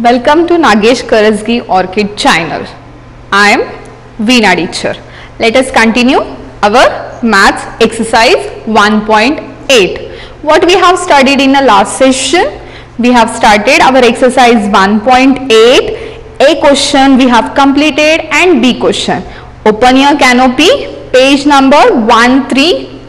Welcome to Nagesh Karajagi Orchid channel. I am Veena teacher. Let us continue our maths exercise 1.8. What we have studied in the last session? We have started our exercise 1.8. A question we have completed and B question. Open your canopy, page number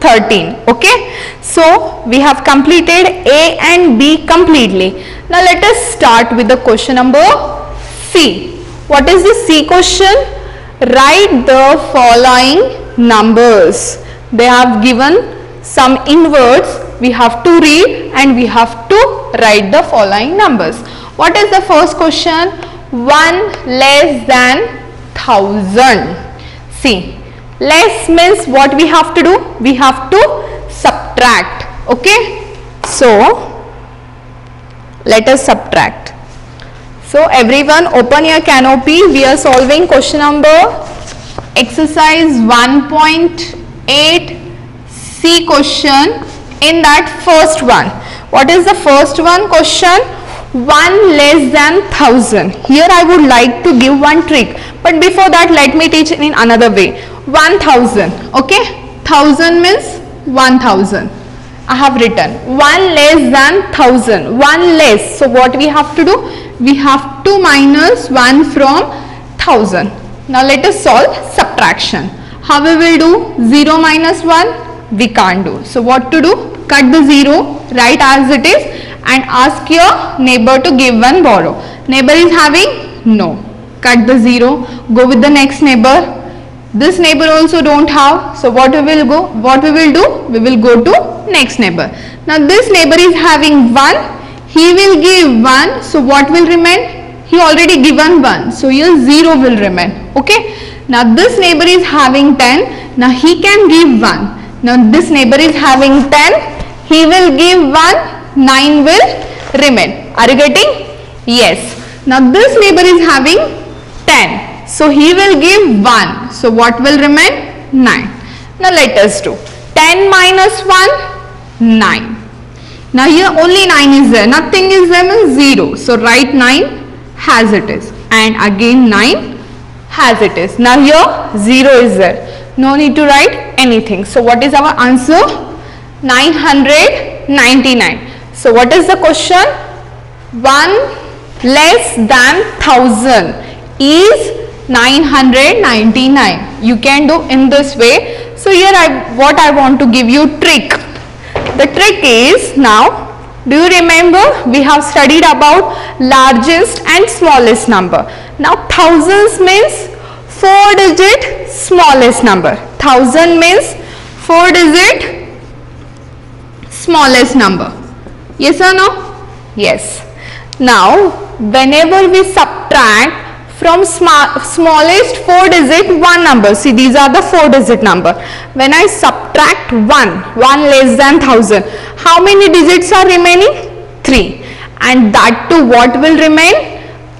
1313. Okay. So we have completed A and B completely. Now let us start with the question number C. What is the C question? Write the following numbers. They have given some inverts. We have to read and we have to write the following numbers. What is the first question? 1 less than 1000. See, less means what we have to do? We have to subtract. Okay. So, let us subtract. So everyone open your canopy. We are solving question number exercise 1.8 C question in that first one. What is the first one question? 1 less than 1000. Here I would like to give one trick. But before that let me teach in another way. 1000. Okay. 1000 means 1000. I have written 1 less than 1000 1 less. So what we have to do? We have to minus 1 from 1000 now let us solve subtraction. How we will do? 0 minus 1 we can't do. So what to do? Cut the 0 write as it is and ask your neighbor to give one borrow. Neighbor is having no. Cut the 0 go with the next neighbor this neighbor also don't have. So what we will go what we will do? We will go to next neighbor. Now this neighbor is having 1 he will give 1 so what will remain? He already given 1 so here 0 will remain. Okay? Now this neighbor is having 10 now he can give 1 now this neighbor is having 10 he will give 1 9 will remain. Are you getting? Yes. Now this neighbor is having 10 so he will give 1. So what will remain? 9. Now let us do 10 minus 1, 9. Now here only 9 is there. Nothing is there means 0. So write 9 as it is. And again 9 as it is. Now here 0 is there. No need to write anything. So what is our answer? 999. So what is the question? 1 less than 1000 is 999 you can do in this way. So here I what I want to give you trick. The trick is now do you remember we have studied about largest and smallest number? Now thousands means 4 digit smallest number. Thousand means 4 digit smallest number. Yes or no? Yes. Now whenever we subtract from smallest 4 digit one number. See these are the 4 digit number. When I subtract 1 1 less than 1000 how many digits are remaining? 3 and that too what will remain?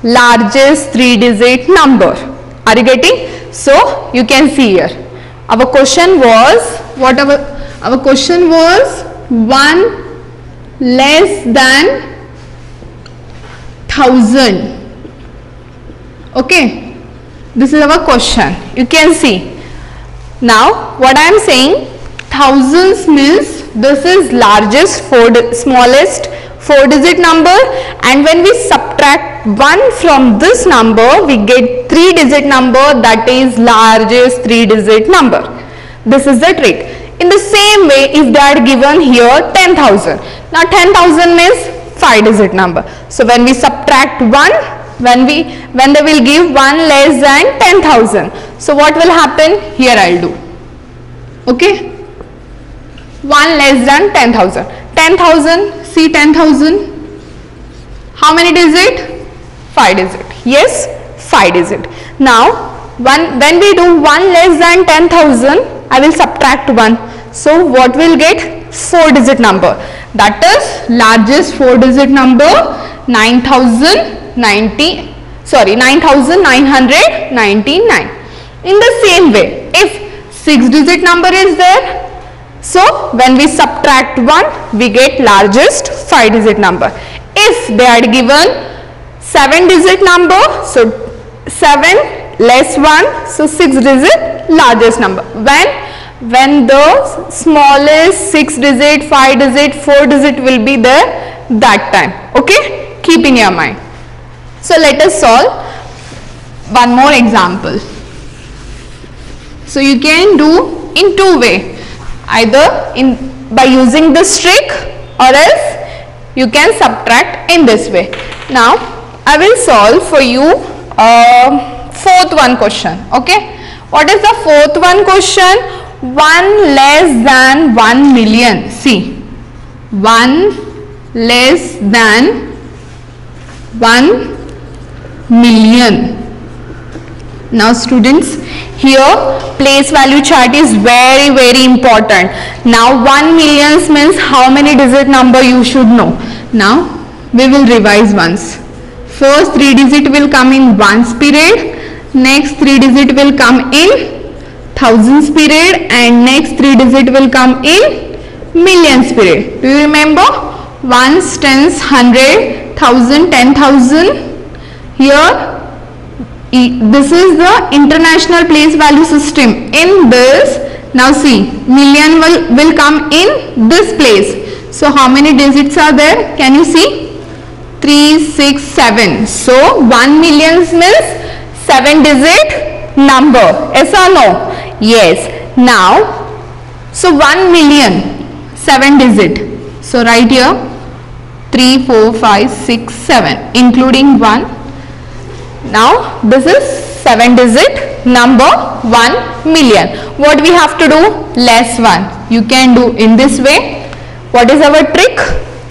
Largest 3 digit number. Are you getting? So you can see here. Our question was what our our question was 1 less than 1000 okay. This is our question. You can see. Now what i am saying thousands means this is largest four smallest four digit number. And when we subtract 1 from this number we get 3 digit number. That is largest 3 digit number. This is the trick. In the same way if they are given here 10000 now 10000 means 5 digit number. So when we subtract 1 when we when they will give 1 less than 10000 so what will happen? Here i'll do. Okay? 1 less than 10000 10000 see 10000 how many digit? 5 digit. Yes 5 digit. Now one when we do 1 less than 10000 i will subtract 1 so what will get? 4 digit number. That is largest 4 digit number 9090 sorry 9999 in the same way if 6 digit number is there so when we subtract 1 we get largest 5 digit number. If they are given 7 digit number so 7 less 1 so 6 digit largest number. When when the smallest 6 digit 5 digit 4 digit will be there that time. Okay? Keep in your mind so let us solve one more example. So you can do in two way. Either in by using this trick or else you can subtract in this way. Now I will solve for you uh, fourth one question okay? What is the fourth one question? 1 less than 1 million. See 1 less than 1 million. Now students here place value chart is very very important. Now 1 millions means how many digit number you should know. Now we will revise once. First 3 digit will come in ones period. Next 3 digit will come in thousands period. And next 3 digit will come in millions period. Do you remember? Ones tens hundred thousand ten thousand here this is the international place value system. In this now see million will, will come in this place. So how many digits are there? Can you see? 3 6 7 so 1 million means 7 digit number. Yes or no? Yes. Now so 1 million 7 digit. So right here 3 4 5 6 7 including 1 now this is 7 digit number 1 million. What we have to do? Less 1 you can do in this way. What is our trick?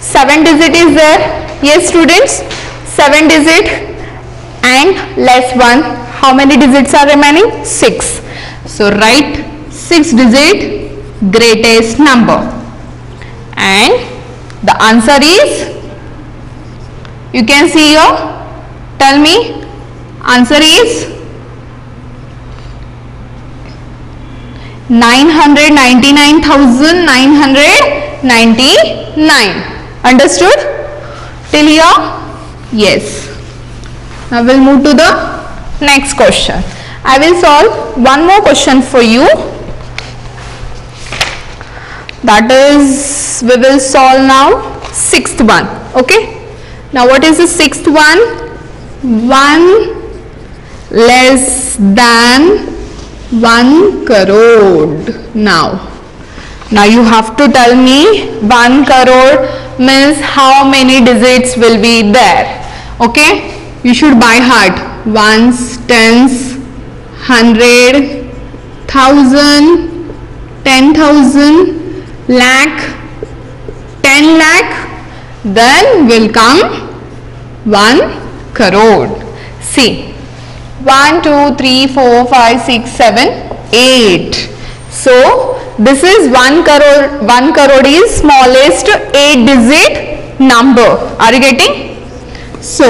7 digit is there. Yes students? 7 digit and less 1 how many digits are remaining? 6 so write 6 digit greatest number. And the answer is you can see here. Tell me answer is 999,999 understood? Till here? Yes. Now we'll move to the next question. I will solve one more question for you. That is we will solve now sixth one. Okay? Now what is the sixth one? 1 less than 1 crore. Now now you have to tell me 1 crore means how many digits will be there. Okay? You should by heart. Ones tens hundred thousand ten thousand lakh ten lakh. Then will come 1 crore. See 1 2 3 4 5 6 7 8 so this is 1 crore 1 crore is smallest 8 digit number. Are you getting? So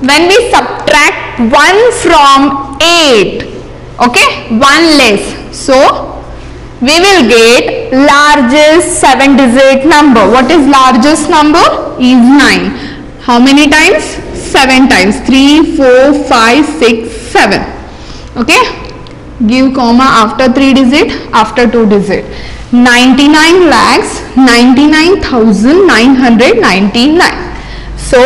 when we subtract 1 from 8 okay 1 less. So we will get largest 7 digit number. What is largest number? Is 9 how many times 7 times. 3 4 5 6 7 okay? Give comma after 3 digit after 2 digit. 99 lakhs 99999 so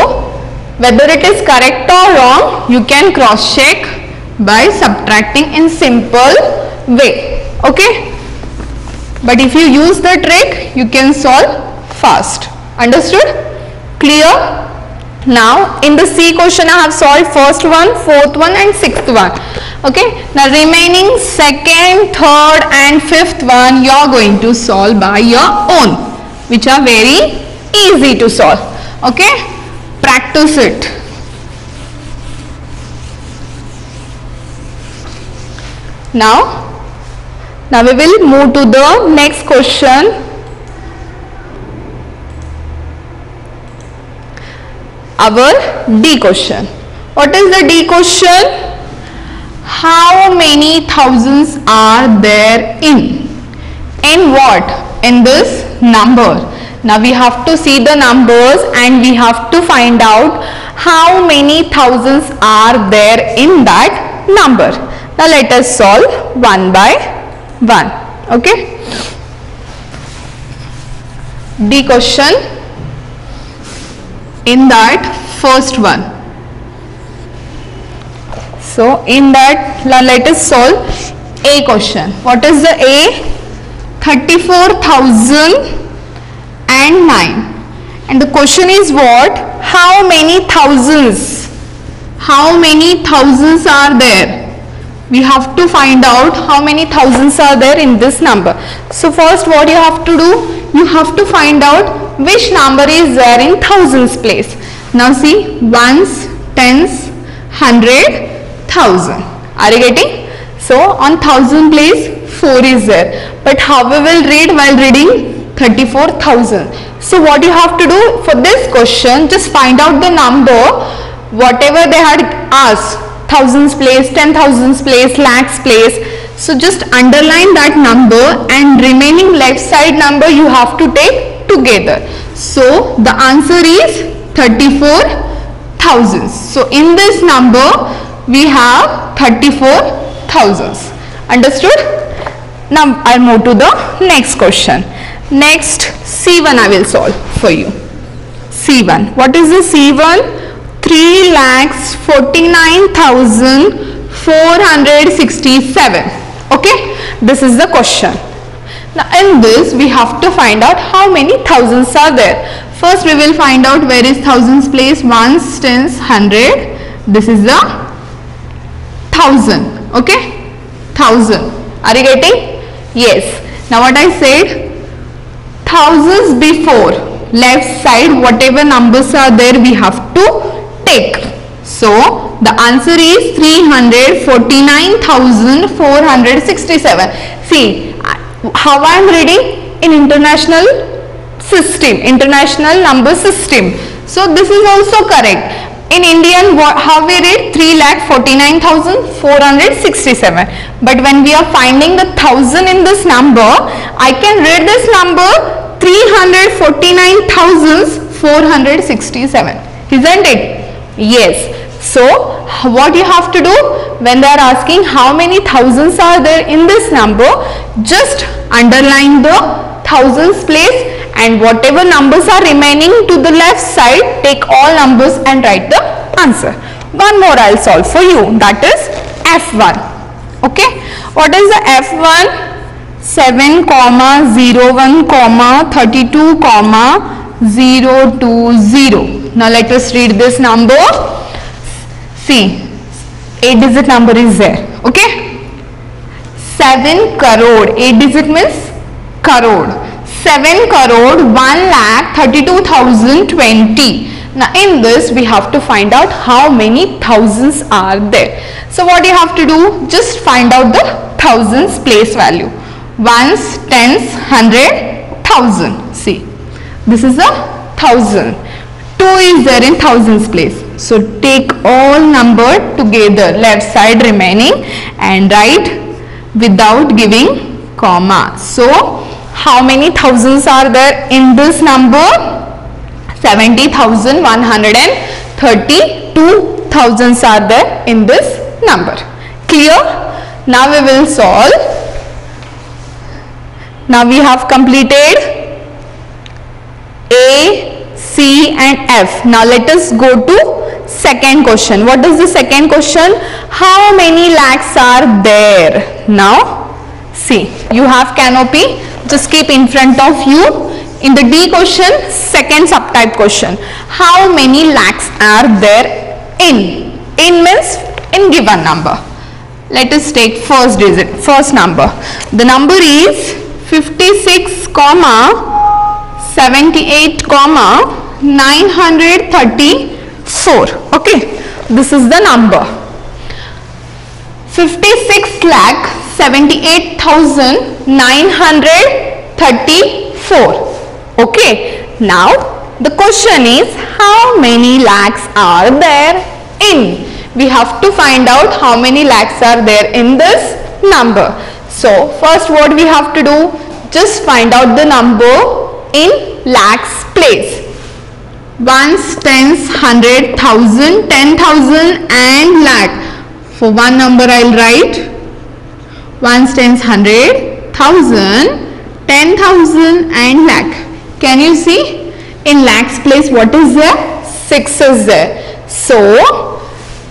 whether it is correct or wrong you can cross check by subtracting in simple way. Okay? But if you use the trick you can solve fast. Understood? Clear now in the C question I have solved first one, fourth one and sixth one. Okay. Now remaining second, third and fifth one you are going to solve by your own which are very easy to solve. Okay. Practice it. Now, now we will move to the next question our D question. What is the D question? How many thousands are there in? In what? In this number. Now we have to see the numbers and we have to find out how many thousands are there in that number. Now let us solve one by one. Okay. The question in that first one. So in that let us solve A question. What is the A? 34,009 and the question is what? How many thousands? How many thousands are there? We have to find out how many thousands are there in this number. So first what you have to do? You have to find out which number is there in thousands place. Now see ones, tens, hundred, thousand. Are you getting? So on thousand place 4 is there. But how we will read while reading 34,000. So what you have to do for this question, just find out the number, whatever they had asked, thousands place, ten thousands place, lakhs place. So just underline that number and remaining left side number you have to take together. So the answer is 34 thousands. So in this number we have 34 thousands. Understood? Now I'll move to the next question. Next C1 I will solve for you. C1. What is the C1? 3 lakhs 49,467. Okay. This is the question. Now in this we have to find out how many thousands are there. First we will find out where is thousands place. Ones, tens, hundred. This is the thousand. Okay. Thousand. Are you getting? Yes. Now what I said, thousands before left side whatever numbers are there we have to take. So the answer is 349,467. See how I am reading in international system, international number system. So this is also correct. In Indian, how we read 3 lakh 49,467. But when we are finding the thousand in this number, I can read this number 349,467. Isn't it? Yes. So, what you have to do when they are asking how many thousands are there in this number, just underline the thousands place and whatever numbers are remaining to the left side take all numbers and write the answer. One more I'll solve for you that is F1. Okay. What is the F1? 7 comma 0 1 comma 32 comma 0 2 0. Now let us read this number. See 8 digit number is there. Okay. 7 crore 8 digit means crore 7 crore 1 lakh 32,020. Now in this we have to find out how many thousands are there. So what you have to do just find out the thousands place value. Ones, tens, hundred, thousand. See this is a thousand. 2 is there in thousands place. So take all number together left side remaining and write without giving comma. So how many thousands are there in this number? 70,132 thousands are there in this number. Clear? Now we will solve. Now we have completed A, C and F. Now let us go to second question. What is the second question? How many lakhs are there? Now see you have canopy just keep in front of you in the D question second subtype question how many lakhs are there in in means in given number let us take first digit first number the number is 56 comma 78 comma 934 okay this is the number 56 lakh 78,934. Okay. Now the question is how many lakhs are there in? We have to find out how many lakhs are there in this number. So first what we have to do? Just find out the number in lakhs place. Ones, tens, hundred, thousand, ten thousand and lakh. For one number I'll write ones, tens, hundred, thousand, ten thousand and lakh. Can you see? In lakhs place what is there? 6 is there. So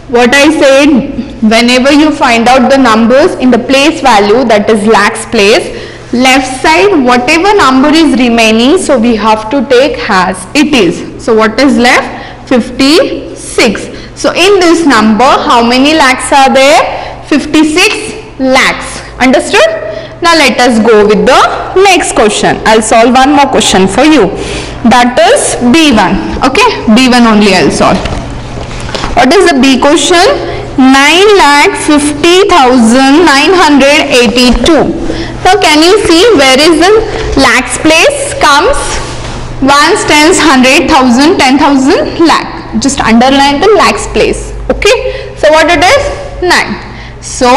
what I said whenever you find out the numbers in the place value that is lakhs place left side whatever number is remaining so we have to take as it is. So what is left? 56. So in this number how many lakhs are there? 56 lakhs. Understood? Now let us go with the next question. I'll solve one more question for you. That is B1. Okay, B1 only I'll solve. What is the B question? 9 lakh 50,982. Now can you see where is the lakhs place comes? Ones, tens, hundred, thousand, ten thousand, lakh. Just underline the lakhs place. Okay. So what it is? 9. So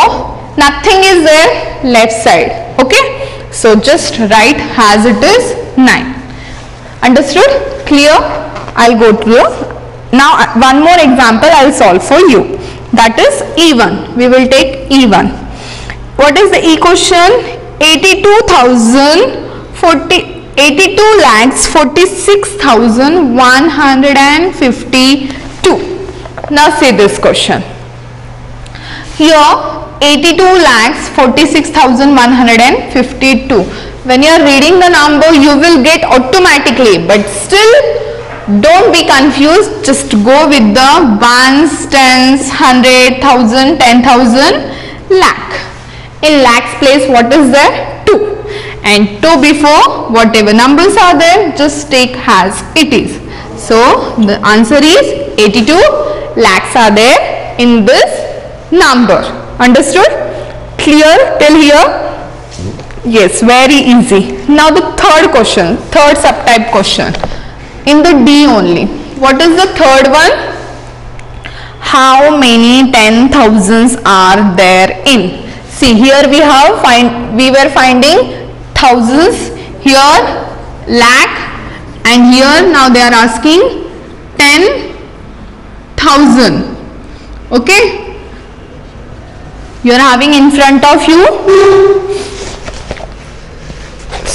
nothing is there left side. Okay. So just write as it is 9. Understood? Clear? I'll go to the now uh, one more example I'll solve for you. That is E1. We will take E1. What is the E question? 82,040 82 lakhs 46,152. Now see this question. Here 82 lakhs 46,152. When you are reading the number you will get automatically but still don't be confused just go with the ones, tens, hundred, thousand, ten thousand, lakh. In lakhs place what is there? 2 and 2 before whatever numbers are there just take as it is. So the answer is 82 lakhs are there in this number. Understood? Clear till here? Yes, very easy. Now the third question, third subtype question in the D only. What is the third one? How many ten thousands are there in? See here we have find we were finding thousands here lakh and here now they are asking ten thousand. Okay? You are having in front of you.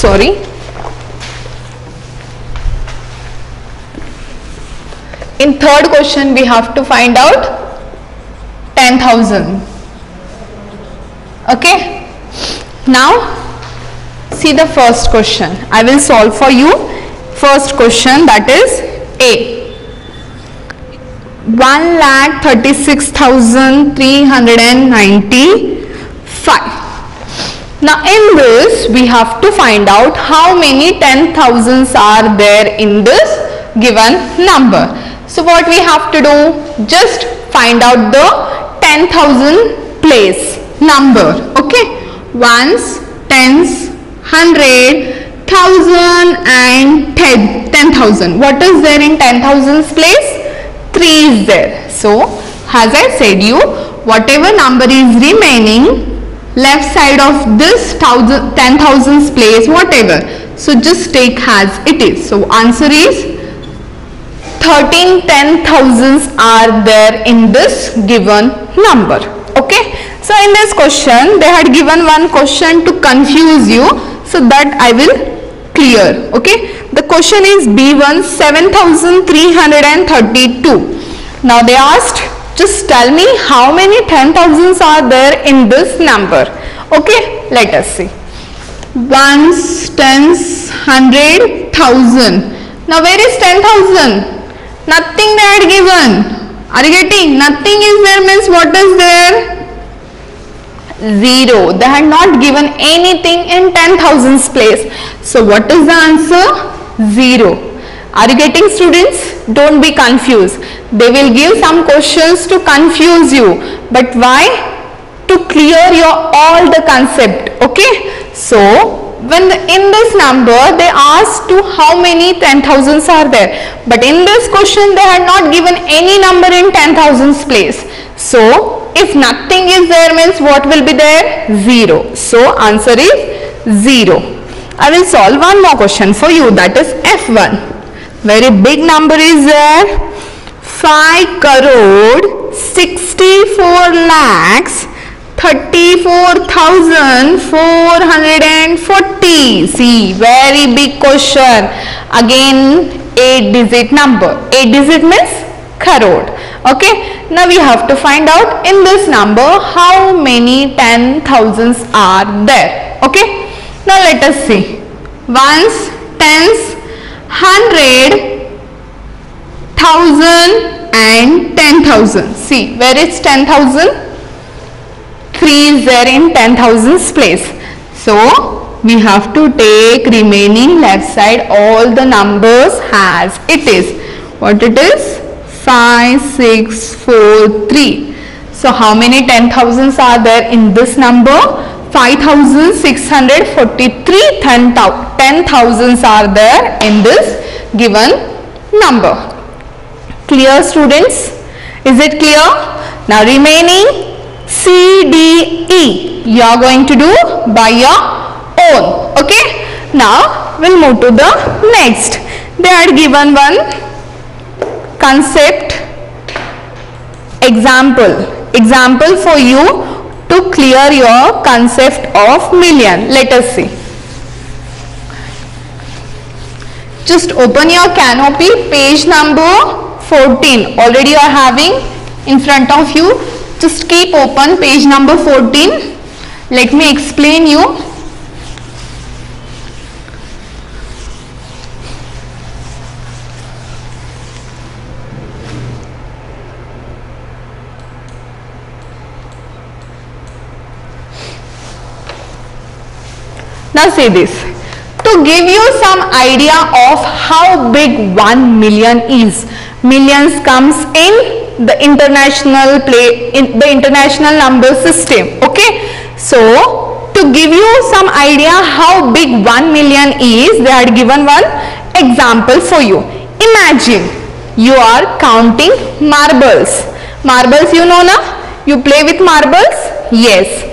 Sorry in third question we have to find out 10,000 okay? Now see the first question. I will solve for you. First question that is A. 1 lakh 36,395 now in this we have to find out how many 10,000s are there in this given number. So what we have to do? Just find out the 10,000 place number. Okay. Ones, tens, hundred, thousand and ten, 10,000. What is there in 10,000's place? 3 is there. So as I said you, whatever number is remaining left side of this 10,000's place whatever. So just take as it is. So answer is 13 ten thousands are there in this given number okay? So in this question they had given one question to confuse you. So that I will clear. Okay? The question is B1 7332 now they asked just tell me how many ten thousands are there in this number? Okay? Let us see. Ones tens hundred thousand. Now where is ten thousand? Nothing they had given. Are you getting? Nothing is there means what is there? Zero. They had not given anything in 10,000's place. So what is the answer? Zero. Are you getting students? Don't be confused. They will give some questions to confuse you. But why? To clear your all the concept. Okay. So when the, in this number they asked to how many 10,000s are there. But in this question they had not given any number in 10,000s place. So if nothing is there means what will be there? 0 so answer is 0 I will solve one more question for you that is F1 very big number is there. 5 crore 64 lakhs 34,440 see very big question. Again 8 digit number. 8 digit means crore okay? Now we have to find out in this number how many ten thousands are there. Okay? Now let us see. Ones tens hundred thousand and ten thousand. See where is ten thousand 3 is there in 10,000's place. So, we have to take remaining left side all the numbers as it is. What it is? 5, 6, 4, 3. So, how many 10,000s are there in this number? 5643 10,000s are there in this given number. Clear students? Is it clear? Now remaining C, D, E. You are going to do by your own. Okay? Now we'll move to the next. They are given one concept example. Example for you to clear your concept of million. Let us see. Just open your canopy. Page number 14 already you are having in front of you just keep open page number 14 let me explain you. Now see this. To give you some idea of how big 1 million is millions comes in the international play in the international number system okay? So to give you some idea how big 1 million is they had given one example for you. Imagine you are counting marbles. Marbles you know na? You play with marbles? Yes.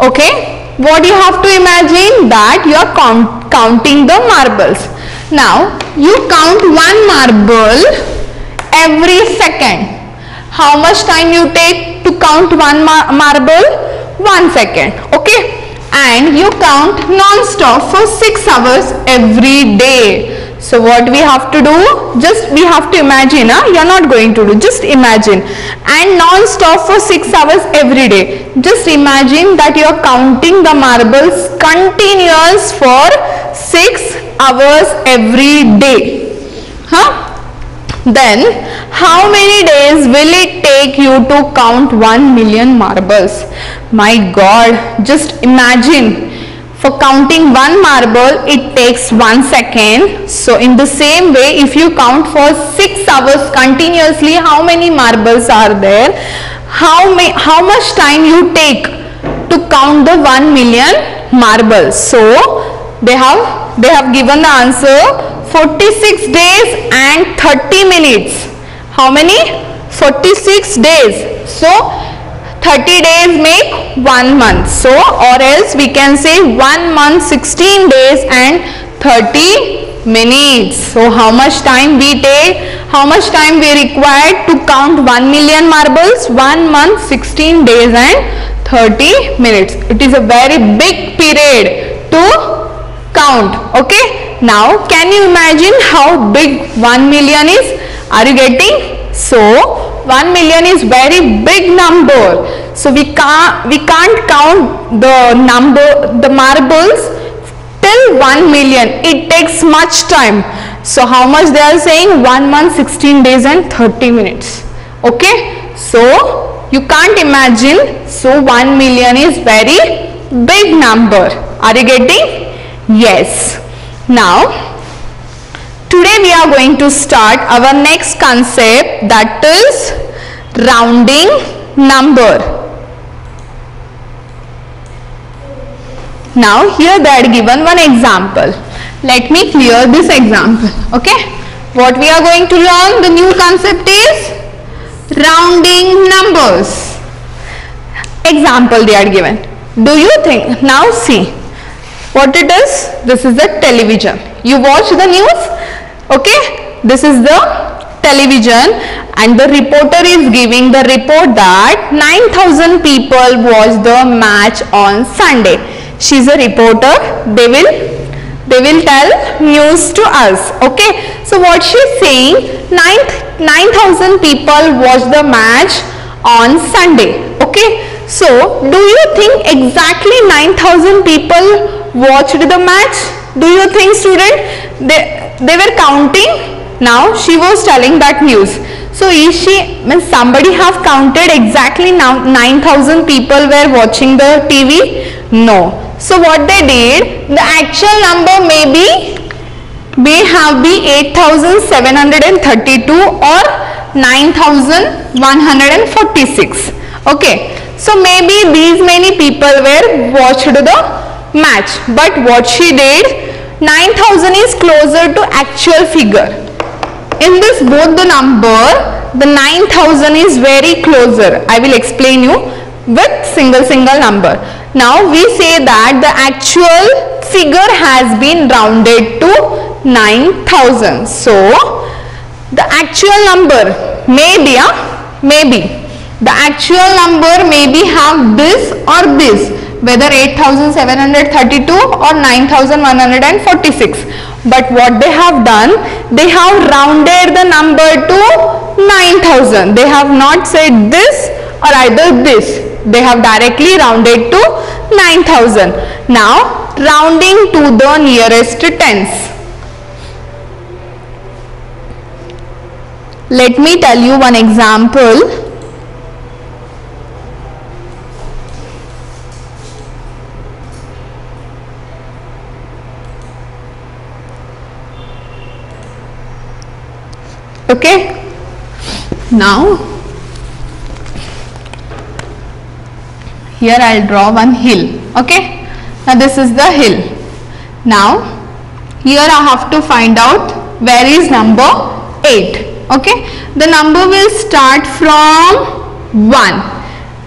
Okay? What you have to imagine? That you are count, counting the marbles. Now you count one marble every second. How much time you take to count one mar marble? One second okay? And you count non-stop for six hours every day. So what we have to do? Just we have to imagine huh? you are not going to do. Just imagine. And non-stop for six hours every day. Just imagine that you are counting the marbles continuous for six hours every day. Huh then how many days will it take you to count 1 million marbles? My god just imagine. For counting one marble it takes one second. So in the same way if you count for six hours continuously how many marbles are there? How may how much time you take to count the 1 million marbles? So they have they have given the answer 46 days and 30 minutes. How many? 46 days. So 30 days make 1 month. So or else we can say 1 month 16 days and 30 minutes. So how much time we take? How much time we required to count 1 million marbles? 1 month 16 days and 30 minutes. It is a very big period to count. Okay now can you imagine how big 1 million is? Are you getting? So 1 million is very big number. So we can't we can't count the number the marbles till 1 million. It takes much time. So how much they are saying? 1 month 16 days and 30 minutes. Okay? So you can't imagine. So 1 million is very big number. Are you getting? Yes now today we are going to start our next concept that is rounding number. Now here they are given one example. Let me clear this example okay? What we are going to learn the new concept is rounding numbers. Example they are given. Do you think now see what it is this is the television you watch the news Okay, this is the television and the reporter is giving the report that 9000 people watched the match on Sunday. She's a reporter. They will they will tell news to us. Okay, so what she's saying 9000 people watched the match on Sunday. Okay, so do you think exactly 9000 people watched the match? Do you think student? They, they were counting. Now she was telling that news. So is she, means somebody have counted exactly now 9000 people were watching the TV? No. So what they did, the actual number may be may have be 8732 or 9146 okay so maybe these many people were watched the match. But what she did 9000 is closer to actual figure. In this both the number the 9000 is very closer. I will explain you with single single number. Now we say that the actual figure has been rounded to 9000 so ah, the actual number may be a maybe. The actual number maybe have this or this whether 8732 or 9146 but what they have done they have rounded the number to 9000 they have not said this or either this. They have directly rounded to 9000 now rounding to the nearest tens. Let me tell you one example okay now. Here I'll draw one hill okay? Now this is the hill. Now here I have to find out where is number 8 okay? The number will start from 1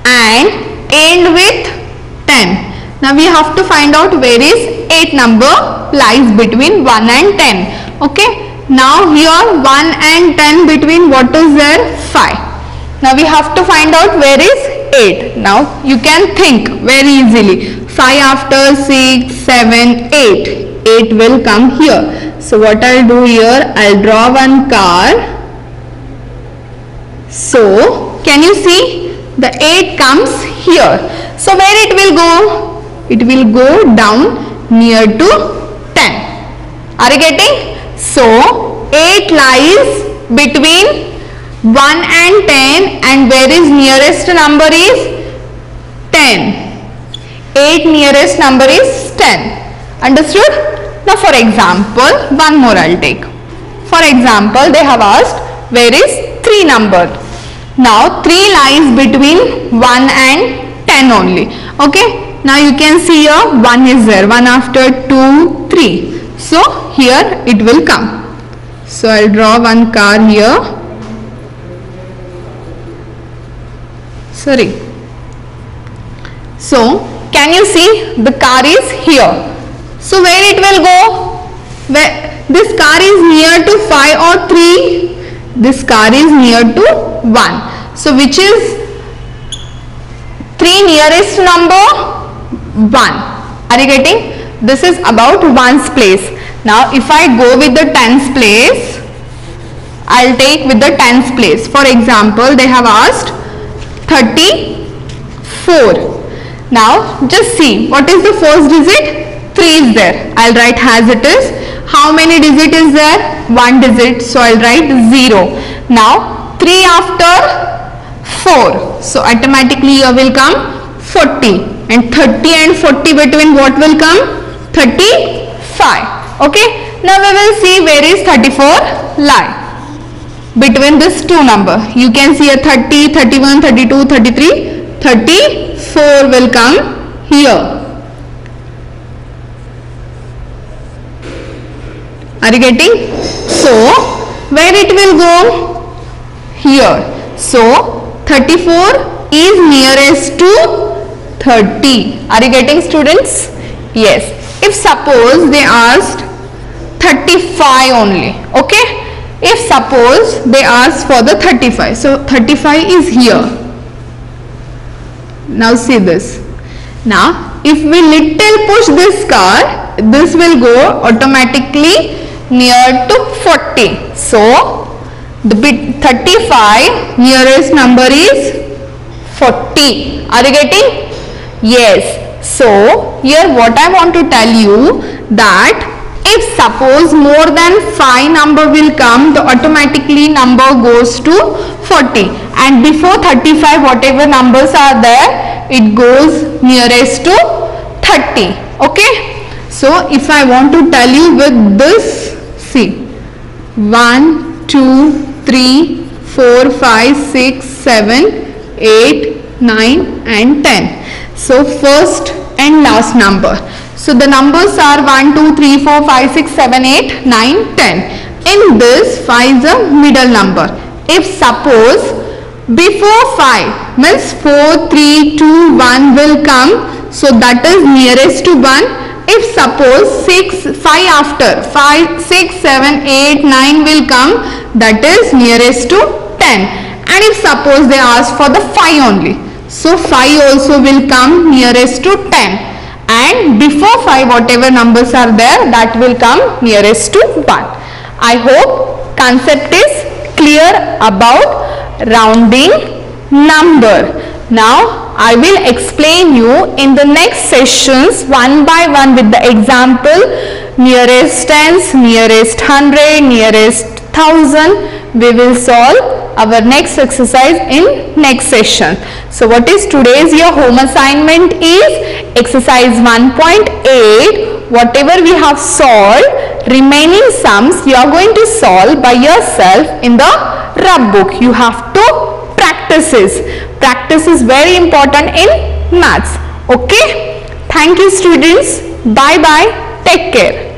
and end with 10 now we have to find out where is 8 number lies between 1 and 10 okay now here 1 and 10 between what is there? 5. Now we have to find out where is 8. Now you can think very easily. 5 after 6, 7, 8. 8 will come here. So what I'll do here, I'll draw one car. So can you see the 8 comes here. So where it will go? It will go down near to 10. Are you getting? So 8 lies between 1 and 10 and where is nearest number is 10. 8 nearest number is 10. Understood? Now for example, one more I'll take. For example, they have asked where is 3 number. Now 3 lies between 1 and 10 only. Okay. Now you can see here 1 is there. 1 after 2, 3. So here it will come. So I'll draw one car here. Sorry. So can you see the car is here. So where it will go? Where this car is near to 5 or 3? This car is near to 1. So which is 3 nearest number? 1. Are you getting? This is about ones place. Now if I go with the tens place I'll take with the tens place. For example they have asked 34 now just see what is the first digit? 3 is there. I'll write as it is. How many digit is there? One digit. So I'll write 0 now 3 after 4 so automatically here will come 40 and 30 and 40 between what will come 35 okay? Now we will see where is 34 lie. Between this two number you can see a 30 31 32 33 34 will come here. Are you getting? So where it will go? Here. So 34 is nearest to 30 are you getting students? Yes if suppose they asked 35 only okay? If suppose they ask for the 35 so 35 is here. Now see this. Now if we little push this car this will go automatically near to 40 so the bit 35 nearest number is 40 are you getting? Yes so here what i want to tell you that if suppose more than 5 number will come the automatically number goes to 40 and before 35 whatever numbers are there it goes nearest to 30 okay? So if I want to tell you with this see 1 2 3 4 5 6 7 8 9 and 10 so first and last number so the numbers are 1, 2, 3, 4, 5, 6, 7, 8, 9, 10. In this 5 is a middle number. If suppose before 5 means 4, 3, 2, 1 will come. So that is nearest to 1. If suppose 6, 5 after 5, 6, 7, 8, 9 will come that is nearest to 10. And if suppose they ask for the 5 only. So 5 also will come nearest to 10 and before 5 whatever numbers are there that will come nearest to 1. I hope concept is clear about rounding number. Now I will explain you in the next sessions one by one with the example nearest tens, nearest hundred, nearest thousand we will solve our next exercise in next session. So what is today's your home assignment is exercise 1.8 whatever we have solved remaining sums you are going to solve by yourself in the rub book. You have to practice this. Practice is very important in maths. Okay. Thank you students. Bye bye. Take care.